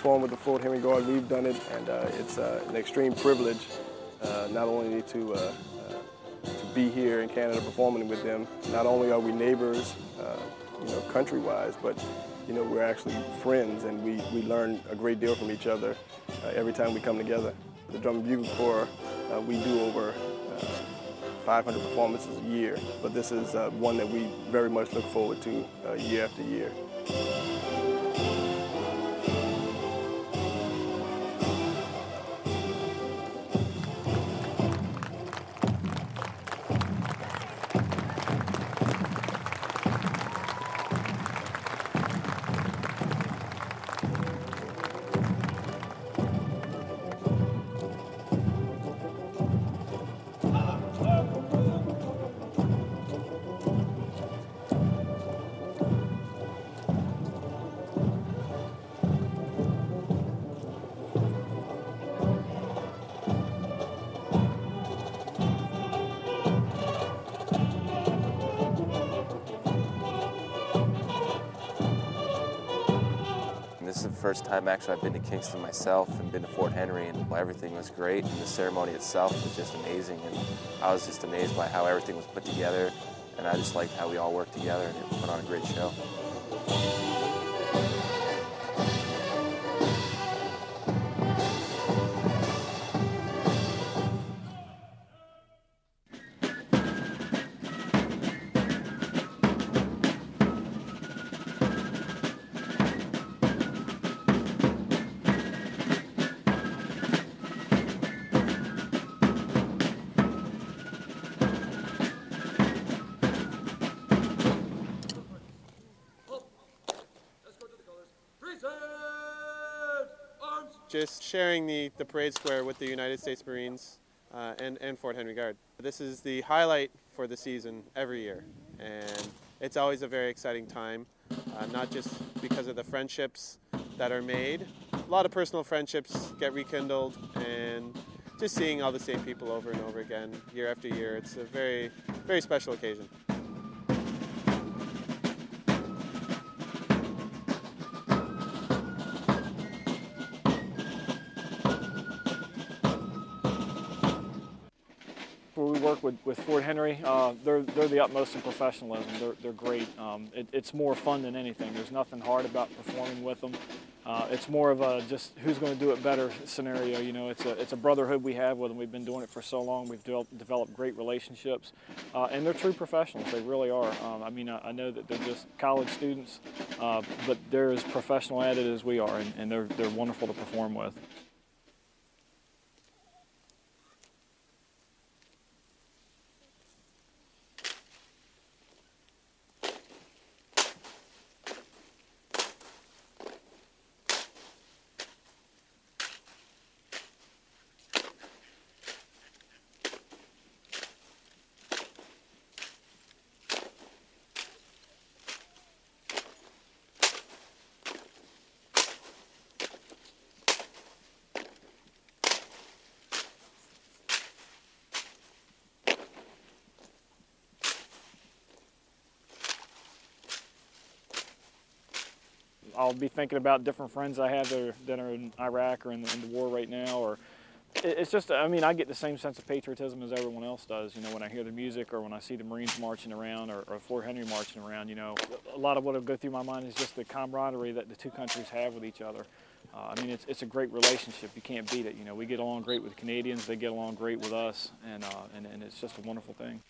perform with the Fort Henry Guard. We've done it, and uh, it's uh, an extreme privilege uh, not only to, to be here in Canada performing with them. Not only are we neighbors, you know, country-wise, but you know, we're actually friends, and we, we learn a great deal from each other every time we come together. The Drum and Bugle Corps, we do over 500 performances a year, but this is uh, one that we very much look forward to uh, year after year. Is the first time actually I've been to Kingston myself and been to Fort Henry and everything was great and the ceremony itself was just amazing and I was just amazed by how everything was put together and I just liked how we all worked together and it put on a great show. Just sharing the, the parade square with the United States Marines uh, and, and Fort Henry Guard. This is the highlight for the season every year, and it's always a very exciting time, uh, not just because of the friendships that are made. A lot of personal friendships get rekindled, and just seeing all the same people over and over again, year after year, it's a very, very special occasion. Where we work with, with Fort Henry, uh, they're, they're the utmost in professionalism. They're, they're great. Um, it, it's more fun than anything. There's nothing hard about performing with them. Uh, it's more of a just who's going to do it better scenario. You know, it's a, it's a brotherhood we have with them. We've been doing it for so long. We've de developed great relationships. Uh, and they're true professionals. They really are. Um, I mean, I, I, know that they're just college students, uh, but they're as professional at it as we are, and, and they're, they're wonderful to perform with. I'll be thinking about different friends I have that are, that are in Iraq or in the, in the war right now, or it's just, I mean, I get the same sense of patriotism as everyone else does, you know, when I hear the music or when I see the Marines marching around or, or Fort Henry marching around, you know, a lot of what will go through my mind is just the camaraderie that the two countries have with each other. Uh, I mean, it's, it's a great relationship. You can't beat it. You know, we get along great with Canadians. They get along great with us, and, uh, and, and it's just a wonderful thing.